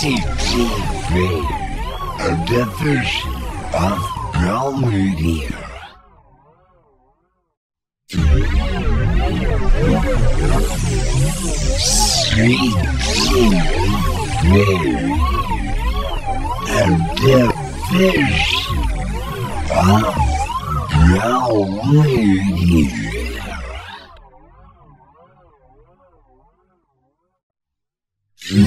CTV, a division of Bell Media. CTV, a division of Bell Media. Wow.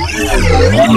Yeah.